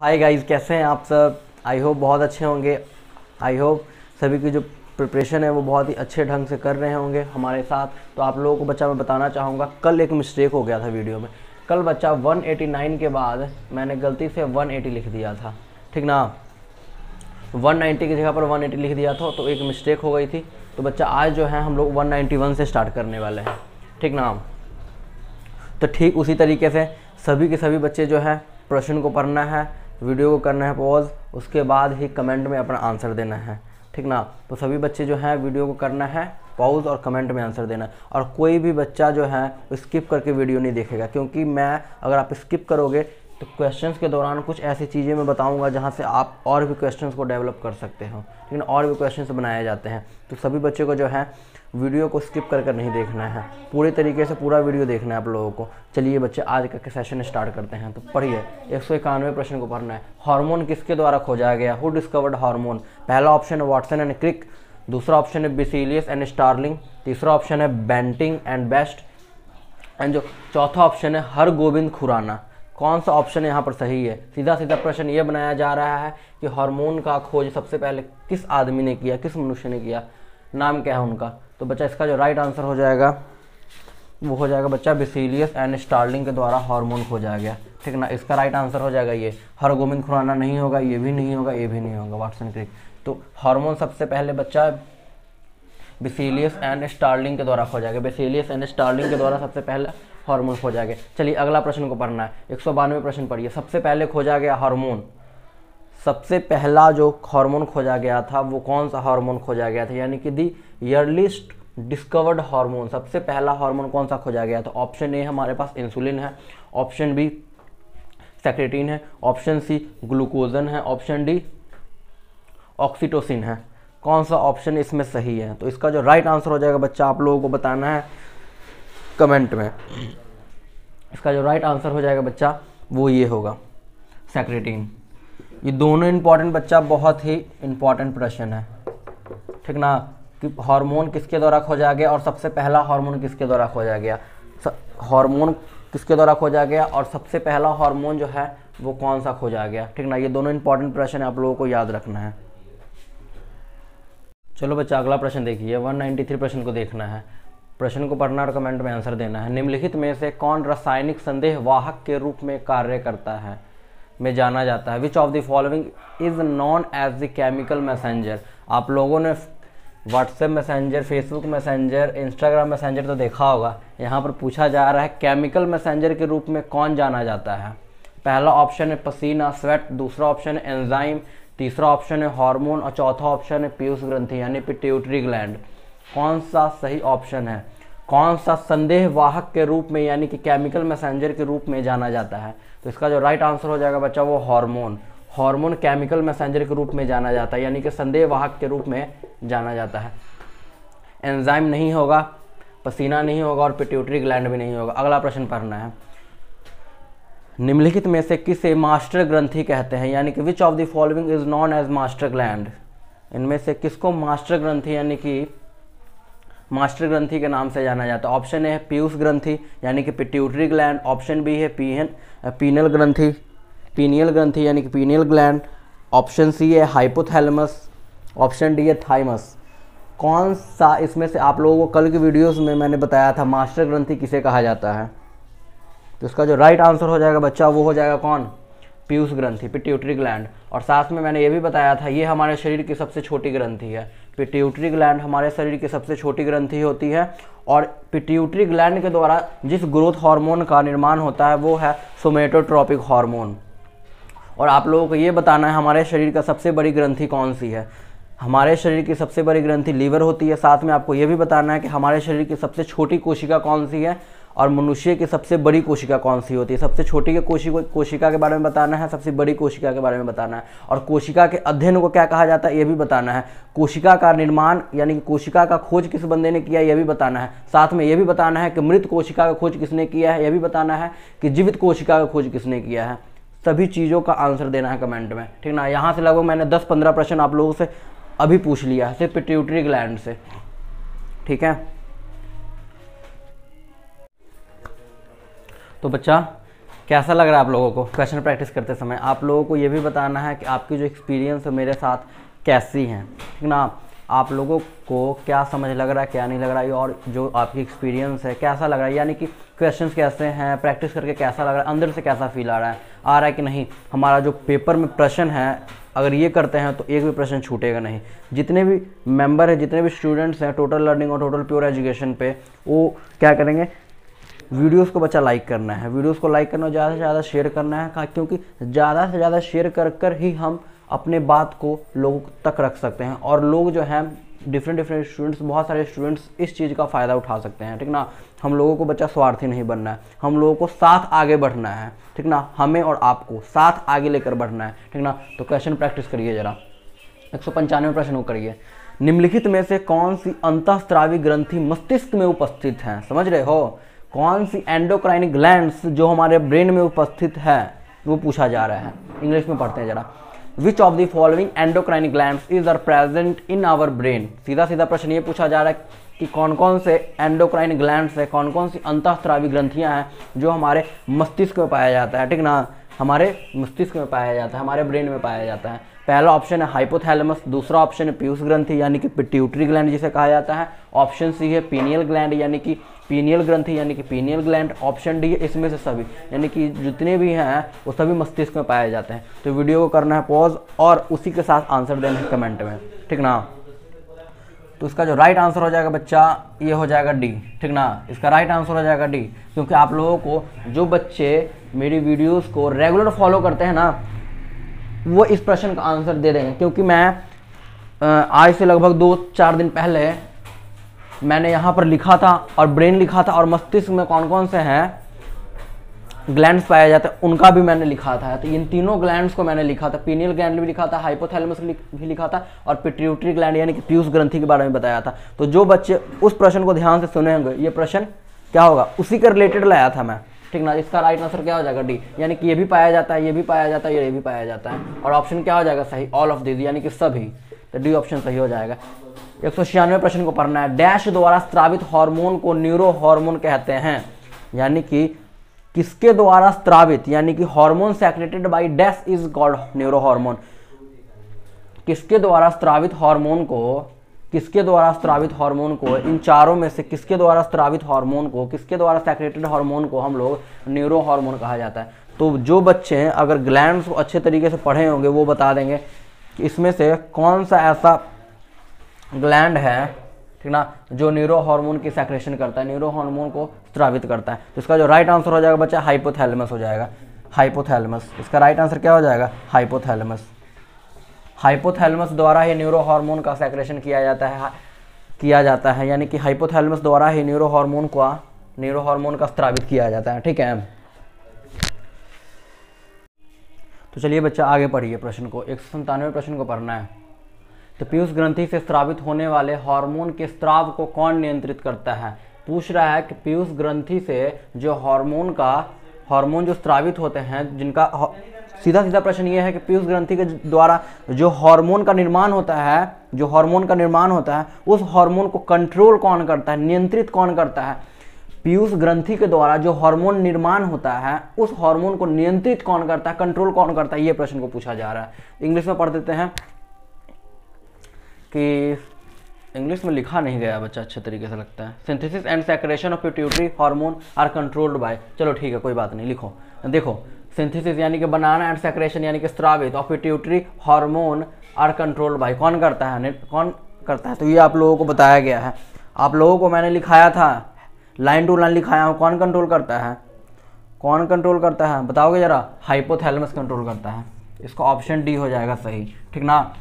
Hi guys कैसे हैं आप सब? आई होप बहुत अच्छे होंगे। आई होप सभी की जो प्रिपरेशन है वो बहुत ही अच्छे ढंग से कर रहे होंगे हमारे साथ। तो आप लोगों को बच्चा मैं बताना चाहूँगा, कल एक मिस्टेक हो गया था वीडियो में। कल बच्चा 189 के बाद मैंने गलती से 180 लिख दिया था। ठीक ना? 190 की जगह पर 180 लिख दिया था तो एक मिस्टेक हो गई थी। तो बच्चा, आज जो है हम लोग 191 से स्टार्ट करने वाले हैं। ठीक ना? तो ठीक उसी तरीके से सभी के सभी बच्चे जो है प्रश्न को पढ़ना है। वीडियो को करना है पॉज उसके बाद ही कमेंट में अपना आंसर देना है। ठीक ना? तो सभी बच्चे जो हैं, वीडियो को करना है पॉज और कमेंट में आंसर देना है। और कोई भी बच्चा जो है स्किप करके वीडियो नहीं देखेगा, क्योंकि मैं, अगर आप स्किप करोगे तो क्वेश्चंस के दौरान कुछ ऐसी चीज़ें मैं बताऊँगा, जहाँ से आप और भी क्वेश्चंस को डेवलप कर सकते हो। लेकिन और भी क्वेश्चंस बनाए जाते हैं। तो सभी बच्चों को जो है वीडियो को स्किप कर कर नहीं देखना है। पूरे तरीके से पूरा वीडियो देखना है आप लोगों को। चलिए बच्चे, आज का सेशन स्टार्ट करते हैं। तो पढ़िए। एक सौ इक्यानवे प्रश्न को पढ़ना है। हार्मोन किसके द्वारा खोजा गया? हु डिस्कवर्ड हार्मोन पहला ऑप्शन है वाटसन एंड क्रिक दूसरा ऑप्शन है बिसीलियस एंड स्टार्लिंग तीसरा ऑप्शन है बेंटिंग एंड बेस्ट एंड जो चौथा ऑप्शन है हर गोविंद खुराना। कौन सा ऑप्शन यहाँ पर सही है? सीधा सीधा प्रश्न ये बनाया जा रहा है कि हार्मोन का खोज सबसे पहले किस आदमी ने किया? किस मनुष्य ने किया? नाम क्या है उनका? तो बच्चा इसका जो राइट आंसर हो जाएगा, वो हो जाएगा बच्चा बिसीलियस एंड स्टार्लिंग के द्वारा हार्मोन खोजा गया। ठीक ना? इसका राइट आंसर हो जाएगा ये हर गोविंद खुराना नहीं होगा, ये भी नहीं होगा, ये भी नहीं होगा वाटसन क्रिक तो हार्मोन सबसे पहले बच्चा बिसीलियस एंड स्टार्लिंग के द्वारा खोजा गया। बिसीलियस एंड स्टार्लिंग के द्वारा सबसे पहले हार्मोन खोजा गया। चलिए अगला प्रश्न को पढ़ना है। एक सौ बानवे प्रश्न पढ़िए। सबसे पहले खोजा गया हार्मोन सबसे पहला जो हार्मोन खोजा गया था, वो कौन सा हार्मोन खोजा गया था? यानी कि दी ईयरलिस्ट डिस्कवर्ड हार्मोन सबसे पहला हार्मोन कौन सा खोजा गया था? ऑप्शन ए हमारे पास इंसुलिन है ऑप्शन बी सेक्रेटिन है ऑप्शन सी ग्लूकोजन है ऑप्शन डी ऑक्सीटोसिन है। कौन सा ऑप्शन इसमें सही है? तो इसका जो राइट आंसर हो जाएगा बच्चा, आप लोगों को बताना है कमेंट में। इसका जो राइट आंसर हो जाएगा बच्चा, वो ये होगा सेक्रेटिन ये दोनों इंपॉर्टेंट बच्चा बहुत ही इंपॉर्टेंट प्रश्न है। ठीक ना? कि हार्मोन किसके द्वारा खोजा गया और सबसे पहला हार्मोन किसके द्वारा खोजा गया? हार्मोन किसके द्वारा खोजा गया और सबसे पहला हार्मोन जो है, वो कौन सा खोजा गया? ठीक ना? ये दोनों इंपॉर्टेंट प्रश्न है आप लोगों को याद रखना है। चलो बच्चा, अगला प्रश्न देखिए। 193 प्रश्न को देखना है। प्रश्न को पढ़ना और कमेंट में आंसर देना है। निम्नलिखित में से कौन रासायनिक संदेह वाहक के रूप में कार्य करता है? में जाना जाता है which of the following is known as the chemical messenger आप लोगों ने WhatsApp messenger Facebook messenger Instagram messenger तो देखा होगा। यहाँ पर पूछा जा रहा है केमिकल मैसेंजर के रूप में कौन जाना जाता है? पहला ऑप्शन है पसीना स्वेट दूसरा ऑप्शन है एंजाइम तीसरा ऑप्शन है हार्मोन और चौथा ऑप्शन है पीयूष ग्रंथि, यानी पिट्यूटरी ग्लैंड कौन सा सही ऑप्शन है? कौन सा संदेह वाहक के रूप में, यानी कि केमिकल मैसेंजर के रूप में जाना जाता है? तो इसका जो राइट आंसर हो जाएगा बच्चा वो हार्मोन हार्मोन केमिकल मैसेंजर के रूप में जाना जाता है, यानी कि संदेह वाहक के रूप में जाना जाता है। एंजाइम नहीं होगा, पसीना नहीं होगा और पिट्यूटरी ग्लैंड भी नहीं होगा। अगला प्रश्न पढ़ना है। निम्नलिखित में से किसे मास्टर ग्रंथि कहते हैं? यानी कि which of the following is known as master gland इनमें से किसको मास्टर ग्रंथि, यानी कि मास्टर ग्रंथि के नाम से जाना जाता है। ऑप्शन ए है पीयूष ग्रंथि, यानी कि पिट्यूटरी ग्लैंड ऑप्शन बी है पीहन पीनल ग्रंथि, पीनियल ग्रंथि, यानी कि पीनियल ग्लैंड ऑप्शन सी है हाइपोथैलेमस ऑप्शन डी है थाइमस कौन सा इसमें से आप लोगों को कल की वीडियोस में मैंने बताया था, मास्टर ग्रंथि किसे कहा जाता है? तो इसका जो राइट आंसर हो जाएगा बच्चा, वो हो जाएगा कौन? पीयूष ग्रंथि पिट्यूटरी ग्लैंड और साथ में मैंने ये भी बताया था, ये हमारे शरीर की सबसे छोटी ग्रंथि है। पिट्यूटरी ग्लैंड हमारे शरीर की सबसे छोटी ग्रंथि होती है और पिट्यूटरी ग्लैंड के द्वारा जिस ग्रोथ हार्मोन का निर्माण होता है, वो है सोमेटोट्रॉपिक हार्मोन और आप लोगों को ये बताना है, हमारे शरीर का सबसे बड़ी ग्रंथि कौन सी है? हमारे शरीर की सबसे बड़ी ग्रंथि लीवर होती है। साथ में आपको ये भी बताना है कि हमारे शरीर की सबसे छोटी कोशिका कौन सी है? और मनुष्य की सबसे बड़ी कोशिका कौन सी होती है? सबसे छोटी के कोशिका कोशिका के बारे में बताना है, सबसे बड़ी कोशिका के बारे में बताना है। और कोशिका के अध्ययन को क्या कहा जाता है ये भी बताना है। कोशिका का निर्माण, यानी कि कोशिका का खोज किस बंदे ने किया, यह भी बताना है। साथ में यह भी बताना है कि मृत कोशिका का खोज किसने किया है, यह भी बताना है कि जीवित कोशिका का खोज किसने किया है। सभी चीज़ों का आंसर देना है कमेंट में, ठीक ना? यहाँ से लगभग मैंने 10-15 प्रश्न आप लोगों से अभी पूछ लिया है, सिर्फ़ पिट्यूटरी ग्लैंड से, ठीक है? तो बच्चा, कैसा लग रहा है आप लोगों को? क्वेश्चन प्रैक्टिस करते समय आप लोगों को ये भी बताना है कि आपकी जो एक्सपीरियंस है मेरे साथ कैसी हैं। ठीक ना? आप लोगों को क्या समझ लग रहा है, क्या नहीं लग रहा है? और जो आपकी एक्सपीरियंस है, कैसा लग रहा है? यानी कि क्वेश्चंस कैसे हैं प्रैक्टिस करके कैसा लग रहा है? अंदर से कैसा फील आ रहा है? आ रहा है कि नहीं? हमारा जो पेपर में प्रश्न है, अगर ये करते हैं तो एक भी प्रश्न छूटेगा नहीं। जितने भी मेंबर हैं, जितने भी स्टूडेंट्स हैं टोटल लर्निंग और टोटल प्योर एजुकेशन पे, वो क्या करेंगे? वीडियोस को बच्चा लाइक करना है, वीडियोस को लाइक करना ज़्यादा से ज़्यादा शेयर करना है क्योंकि ज़्यादा से ज़्यादा शेयर कर कर ही हम अपने बात को लोगों तक रख सकते हैं और लोग जो हैं डिफरेंट डिफरेंट स्टूडेंट्स बहुत सारे स्टूडेंट्स इस चीज़ का फ़ायदा उठा सकते हैं, ठीक ना? हम लोगों को बच्चा स्वार्थी नहीं बनना है, हम लोगों को साथ आगे बढ़ना है, ठीक ना? हमें और आपको साथ आगे लेकर बढ़ना है, ठीक ना? तो क्वेश्चन प्रैक्टिस करिए ज़रा। एक सौ पंचानवे प्रश्न को करिए। निम्नलिखित में से कौन सी अंतस्त्रावी ग्रंथि मस्तिष्क में उपस्थित है? समझ रहे हो? कौन सी एंडोक्राइन ग्लैंड्स जो हमारे ब्रेन में उपस्थित है, वो पूछा जा रहा है। इंग्लिश में पढ़ते हैं जरा। Which of the following endocrine gland is are present in our brain सीधा सीधा प्रश्न ये पूछा जा रहा है कि कौन कौन से एंडोक्राइन ग्लैंड है कौन कौन सी अंतस्त्रावी ग्रंथियाँ हैं जो हमारे मस्तिष्क में पाया जाता है, ठीक ना? हमारे मस्तिष्क में पाया जाता है, हमारे ब्रेन में पाया जाता है। पहला ऑप्शन है हाइपोथैलेमस दूसरा ऑप्शन है पीयूष ग्रंथि, यानी कि पिट्यूटरी ग्लैंड जिसे कहा जाता है। ऑप्शन सी है पीनियल ग्लैंड यानी कि पीनियल ग्रंथि, यानी कि पीनियल ग्लैंड ऑप्शन डी है इसमें से सभी, यानी कि जितने भी हैं, वो सभी मस्तिष्क में पाए जाते हैं। तो वीडियो को करना है पॉज और उसी के साथ आंसर देना है कमेंट में। ठीक ना? तो इसका जो राइट आंसर हो जाएगा बच्चा, ये हो जाएगा डी ठीक ना? इसका राइट आंसर हो जाएगा डी क्योंकि आप लोगों को, जो बच्चे मेरी वीडियोस को रेगुलर फॉलो करते हैं ना, वो इस प्रश्न का आंसर दे देंगे। क्योंकि मैं आज से लगभग दो चार दिन पहले मैंने यहाँ पर लिखा था और ब्रेन लिखा था और मस्तिष्क में कौन कौन से हैं ग्लैंड्स पाए जाते हैं, उनका भी मैंने लिखा था। तो इन तीनों ग्लैंड्स को मैंने लिखा था। पीनियल ग्लैंड भी लिखा था हाइपोथैलेमस भी लिखा था और पिट्यूटरी ग्लैंड यानी कि पीयूष ग्रंथि के बारे में बताया था। तो जो बच्चे उस प्रश्न को ध्यान से सुने होंगे ये प्रश्न क्या होगा? उसी के रिलेटेड लाया था मैं। ठीक ना? इसका राइट आंसर क्या हो जाएगा? डी यानी कि ये भी पाया जाता है, ये भी पाया जाता है, ये भी पाया जाता है। और ऑप्शन क्या हो जाएगा? सही। ऑल ऑफ़ दिस यानी कि सभी। तो डी ऑप्शन सही हो जाएगा। एक सौ छियानवे प्रश्न को पढ़ना है। डैश द्वारा स्त्रावित हार्मोन को न्यूरो हार्मोन कहते हैं। यानी कि किसके द्वारा स्त्रावित? यानी कि hormone secreted by dash is called neuro hormone किसके द्वारा स्त्रावित हार्मोन को किसके द्वारा स्त्रावित हार्मोन को, इन चारों में से किसके द्वारा स्त्रावित हार्मोन को, किसके द्वारा सेक्रेटेड हार्मोन को हम लोग न्यूरो हार्मोन कहा जाता है। तो जो बच्चे हैं, अगर ग्लैंड्स को अच्छे तरीके से पढ़े होंगे, वो बता देंगे कि इसमें से कौन सा ऐसा ग्लैंड है, ठीक ना, जो न्यूरो हार्मोन की सेक्रेशन करता है न्यूरो हार्मोन को स्त्रावित करता है। तो इसका जो राइट आंसर हो जाएगा बच्चा हाइपोथैलेमस हो जाएगा। हाइपोथैलेमस इसका राइट आंसर क्या हो जाएगा? हाइपोथैलेमस हाइपोथैलेमस द्वारा ही न्यूरो हार्मोन का सेक्रेशन किया जाता है, किया जाता है, यानी कि हाइपोथैलेमस द्वारा ही न्यूरो हार्मोन का न्यूरो हार्मोन का स्त्रावित किया जाता है, ठीक है? तो चलिए बच्चा, आगे पढ़िए प्रश्न को। एक प्रश्न को पढ़ना है। तो पीयूष ग्रंथि से स्त्रावित होने वाले हार्मोन के स्त्राव को कौन नियंत्रित करता है? पूछ रहा है कि पीयूष ग्रंथि से जो हार्मोन का हार्मोन जो स्त्रावित होते हैं, जिनका सीधा सीधा प्रश्न ये है कि पीयूष ग्रंथि के द्वारा जो हार्मोन का निर्माण होता है, जो हार्मोन का निर्माण होता है, उस हार्मोन को कंट्रोल कौन करता है, नियंत्रित कौन करता है? पीयूष ग्रंथि के द्वारा जो हार्मोन निर्माण होता है, उस हार्मोन को नियंत्रित कौन करता है, कंट्रोल कौन करता है, ये प्रश्न को पूछा जा रहा है। इंग्लिश में पढ़ देते हैं कि इंग्लिश में लिखा नहीं गया बच्चा, अच्छे तरीके से लगता है। Synthesis and secretion of pituitary hormone are controlled by चलो ठीक है, कोई बात नहीं, लिखो। देखो सिंथेसिस यानी कि बनाना एंड सेक्रेशन यानी कि स्त्रावित of pituitary hormone are controlled by कौन करता है? कौन करता है? तो ये आप लोगों को बताया गया है। आप लोगों को मैंने लिखाया था। लाइन टू लाइन लिखाया हूँ। कौन कंट्रोल करता है? कौन कंट्रोल करता है? बताओगे जरा? हाइपोथैलेमस कंट्रोल करता है। इसका ऑप्शन डी हो जाएगा सही। ठीक ना?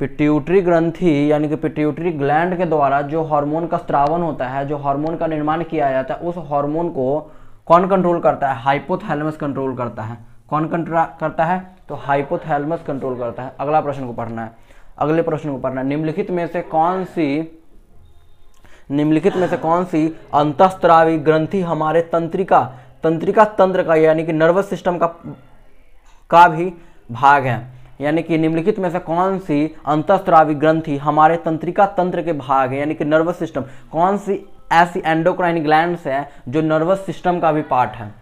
पिट्यूटरी ग्रंथि यानी कि पिट्यूटरी ग्लैंड के द्वारा जो हार्मोन का स्त्रावन होता है, जो हार्मोन का निर्माण किया जाता है, उस हार्मोन को कौन कंट्रोल करता है? हाइपोथैलेमस कंट्रोल करता है। कौन कंट्रोल करता है? तो हाइपोथैलेमस कंट्रोल करता है। अगला प्रश्न को पढ़ना है। अगले प्रश्न को पढ़ना है। निम्नलिखित में से कौन सी निम्नलिखित में से कौन सी अंतस्त्रावी ग्रंथि हमारे तंत्रिका तंत्रिका तंत्र का, यानी कि नर्वस सिस्टम का का भी भाग है। यानी कि निम्नलिखित में से कौन सी अंतस्त्रावी ग्रंथि हमारे तंत्रिका तंत्र के भाग है? यानी कि नर्वस सिस्टम कौन सी ऐसी एंडोक्राइन ग्लैंड्स है जो नर्वस सिस्टम का भी पार्ट है।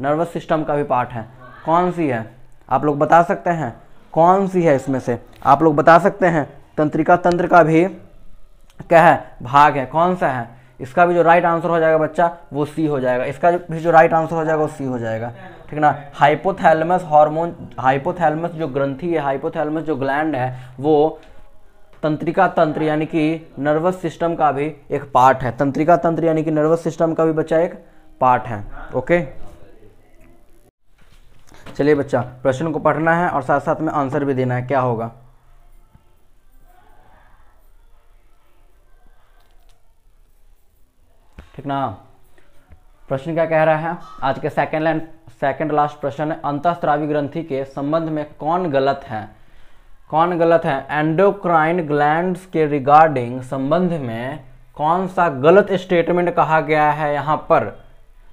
नर्वस सिस्टम का भी पार्ट है। कौन सी है? आप लोग बता सकते हैं। कौन सी है इसमें से? आप लोग बता सकते हैं। तंत्रिका तंत्र का भी क्या है? भाग है। कौन सा है? इसका भी जो राइट आंसर हो जाएगा बच्चा, वो सी हो जाएगा। इसका भी जो राइट आंसर हो जाएगा, वो सी हो जाएगा। ठीक ना? हाइपोथैलेमस हार्मोन हाइपोथैलेमस जो ग्रंथि है हाइपोथैलेमस जो ग्लैंड है, वो तंत्रिका तंत्र यानी कि नर्वस सिस्टम का भी एक पार्ट है। तंत्रिका तंत्र यानी कि नर्वस सिस्टम का भी बच्चा एक पार्ट है। ओके? चलिए बच्चा, प्रश्न को पढ़ना है और साथ साथ में आंसर भी देना है, क्या होगा? ठीक ना? प्रश्न क्या कह रहा है? आज के सेकंड लाइन सेकंड लास्ट प्रश्न है। अंतस्त्रावी ग्रंथि के संबंध में कौन गलत है? कौन गलत है? एंडोक्राइन ग्लैंड्स के रिगार्डिंग संबंध में कौन सा गलत स्टेटमेंट कहा गया है यहाँ पर?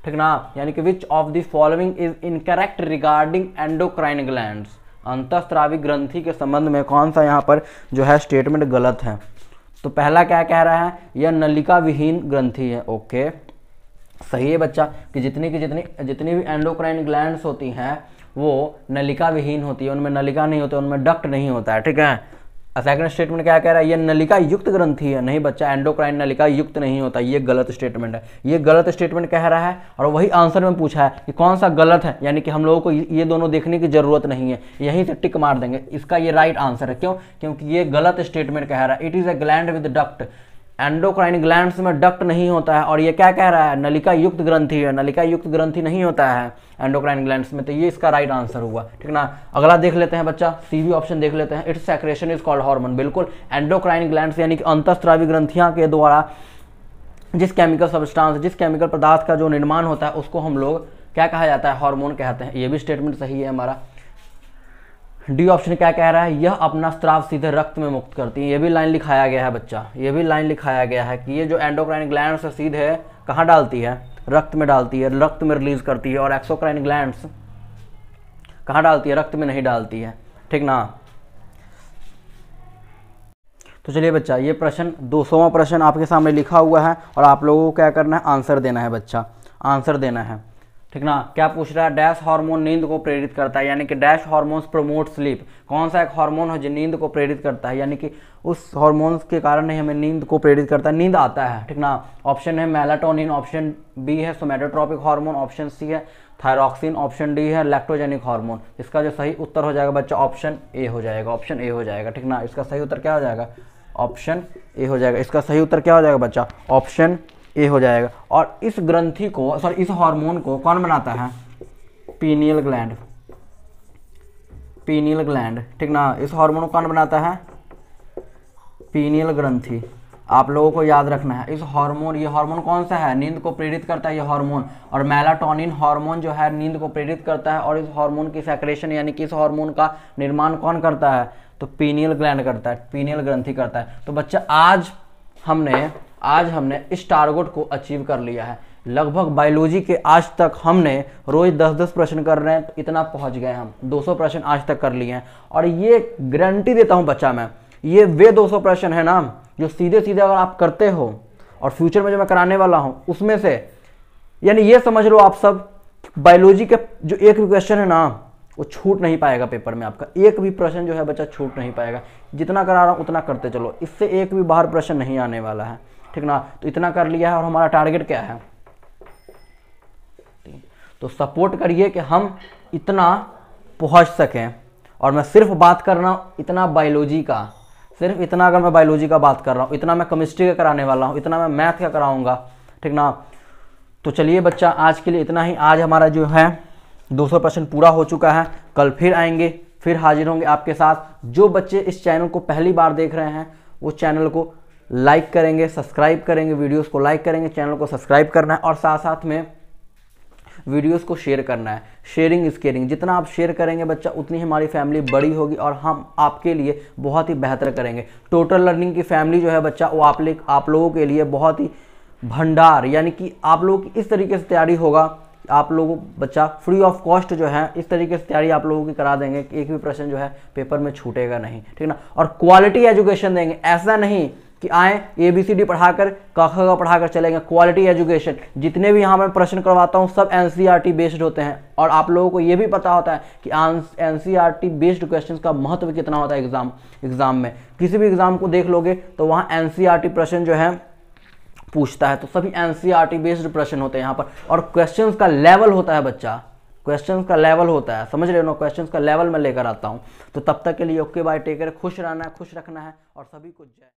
ठीक ना? यानी कि which of the following is incorrect regarding endocrine glands अंतस्त्रावी ग्रंथि के संबंध में कौन सा यहाँ पर जो है स्टेटमेंट गलत है? तो पहला क्या कह रहा है? यह नलिका विहीन ग्रंथि है ओके सही है बच्चा कि जितनी की जितनी जितनी भी एंडोक्राइन ग्लैंड्स होती हैं वो नलिका विहीन होती है, उनमें नलिका नहीं होती, उनमें डक्ट नहीं होता है, ठीक है? सेकंड स्टेटमेंट क्या कह रहा है? ये नलिका युक्त ग्रंथि है नहीं बच्चा एंडोक्राइन नलिका युक्त नहीं होता, ये गलत स्टेटमेंट है। ये गलत स्टेटमेंट कह रहा है और वही आंसर में पूछा है कि कौन सा गलत है? यानी कि हम लोगों को ये दोनों देखने की ज़रूरत नहीं है, यहीं से टिक मार देंगे। इसका ये राइट आंसर है। क्यों? क्योंकि ये गलत स्टेटमेंट कह रहा है। It is a gland with duct endocrine glands में डक्ट नहीं होता है और ये क्या कह रहा है? नलिका युक्त ग्रंथि है। नलिका युक्त ग्रंथि नहीं होता है एंडोक्राइन ग्लैंड्स में। तो ये इसका राइट आंसर हुआ। ठीक ना? अगला देख लेते हैं बच्चा। सीवी ऑप्शन देख लेते हैं। It's secretion is called hormone बिल्कुल। एंडोक्राइन ग्लैंड्स यानी कि अंतस्त्रावी ग्रंथियाँ के द्वारा जिस केमिकल सब्सटांस जिस केमिकल पदार्थ का जो निर्माण होता है, उसको हम लोग क्या कहा जाता है? हार्मोन कहते हैं। ये भी स्टेटमेंट सही है हमारा। डी ऑप्शन क्या कह रहा है? यह अपना स्त्राव सीधे रक्त में मुक्त करती है। ये भी लाइन लिखाया गया है बच्चा। ये भी लाइन लिखाया गया है कि ये जो एंडोक्राइन ग्लैंड से सीधे कहाँ डालती है? रक्त में डालती है, रक्त में रिलीज़ करती है और एक्सोक्राइन ग्लैंड कहाँ डालती है? रक्त में नहीं डालती है। ठीक ना? तो चलिए बच्चा, ये प्रश्न, दो प्रश्न आपके सामने लिखा हुआ है और आप लोगों को क्या करना है? आंसर देना है बच्चा। आंसर देना है। ठीक ना? क्या पूछ रहा है? डैश हार्मोन नींद को प्रेरित करता है, यानी कि डैश हार्मोन्स प्रमोट स्लीप। कौन सा एक हार्मोन है जो नींद को प्रेरित करता है? यानी कि उस हार्मोन्स के कारण ही हमें नींद को प्रेरित करता है। नींद आता है, ठीक ना? ऑप्शन है मेलाटोनिन, ऑप्शन बी है सोमेटोट्रॉपिक हार्मोन, ऑप्शन सी है थायरॉक्सिन ऑप्शन डी है लैक्टोजेनिक हार्मोन। इसका जो सही उत्तर हो जाएगा बच्चा, ऑप्शन ए हो जाएगा, ऑप्शन ए हो जाएगा, ठीक ना? इसका सही उत्तर क्या हो जाएगा? ऑप्शन ए हो जाएगा। इसका सही उत्तर क्या हो जाएगा बच्चा? ऑप्शन ए हो जाएगा। और इस ग्रंथि को सॉरी इस हार्मोन को कौन बनाता है? पीनियल ग्लैंड पीनियल ग्लैंड ठीक ना? इस हार्मोन को कौन बनाता है? पीनियल ग्रंथि। आप लोगों को याद रखना है, इस हार्मोन ये हार्मोन कौन सा है? नींद को प्रेरित करता है ये हार्मोन और मेलाटोनिन हार्मोन जो है, नींद को प्रेरित करता है और इस हार्मोन की सेक्रेशन यानी कि इस हार्मोन का निर्माण कौन करता है? तो पीनियल ग्लैंड करता है पीनियल ग्रंथि करता है। तो बच्चा, आज हमने आज हमने इस टारगेट को अचीव कर लिया है। लगभग बायोलॉजी के आज तक हमने रोज 10-10 प्रश्न कर रहे हैं तो इतना पहुँच गए हम। 200 प्रश्न आज तक कर लिए हैं। और ये गारंटी देता हूँ बच्चा मैं, ये वे 200 प्रश्न है ना, जो सीधे सीधे अगर आप करते हो, और फ्यूचर में जो मैं कराने वाला हूँ, उसमें से, यानी ये समझ लो आप सब बायोलॉजी के जो एक भी क्वेश्चन है ना, वो छूट नहीं पाएगा पेपर में आपका। एक भी प्रश्न जो है बच्चा छूट नहीं पाएगा। जितना करा रहा हूँ, उतना करते चलो। इससे एक भी बाहर प्रश्न नहीं आने वाला है। ठीक ना? तो इतना कर लिया है और हमारा टारगेट क्या है? तो सपोर्ट करिए कि हम इतना पहुँच सकें। और मैं सिर्फ़ बात कर रहा हूँ इतना बायोलॉजी का। सिर्फ़ इतना अगर मैं बायोलॉजी का बात कर रहा हूँ, इतना मैं केमिस्ट्री का कराने वाला हूँ, इतना मैं मैथ का कराऊँगा, ठीक ना? तो चलिए बच्चा, आज के लिए इतना ही। आज हमारा जो है 200 परसेंट पूरा हो चुका है। कल फिर आएँगे, फिर हाजिर होंगे आपके साथ। जो बच्चे इस चैनल को पहली बार देख रहे हैं, वो चैनल को लाइक करेंगे, सब्सक्राइब करेंगे, वीडियोस को लाइक करेंगे, चैनल को सब्सक्राइब करना है और साथ साथ में वीडियोस को शेयर करना है। Sharing is caring. जितना आप शेयर करेंगे बच्चा, उतनी हमारी फैमिली बड़ी होगी और हम आपके लिए बहुत ही बेहतर करेंगे। टोटल लर्निंग की फैमिली जो है बच्चा, वो आप आप लोगों के लिए बहुत ही भंडार, यानी कि आप लोगों की इस तरीके से तैयारी होगा। आप लोगों, बच्चा फ्री ऑफ़ कॉस्ट जो है, इस तरीके से तैयारी आप लोगों की करा देंगे कि एक भी प्रश्न जो है पेपर में छूटेगा नहीं, ठीक ना? और क्वालिटी एजुकेशन देंगे। ऐसा नहीं कि आए ए बी सी डी पढ़ाकर, क का पढ़ाकर चलेंगे क्वालिटी एजुकेशन जितने भी यहाँ मैं प्रश्न करवाता हूँ, सब एन बेस्ड होते हैं। और आप लोगों को ये भी पता होता है कि एन बेस्ड क्वेश्चन का महत्व कितना होता है एग्ज़ाम एग्ज़ाम में। किसी भी एग्ज़ाम को देख लोगे तो वहाँ एन प्रश्न जो है, पूछता है। तो सभी एन बेस्ड प्रश्न होते हैं यहाँ पर। और क्वेश्चन का लेवल होता है बच्चा। क्वेश्चन का लेवल होता है। समझ रहे हो ना? क्वेश्चन का लेवल मैं लेकर आता हूँ। तो तब तक के लिए ओके बाय टेकर खुश रहना है, खुश रखना है। और सभी को जय।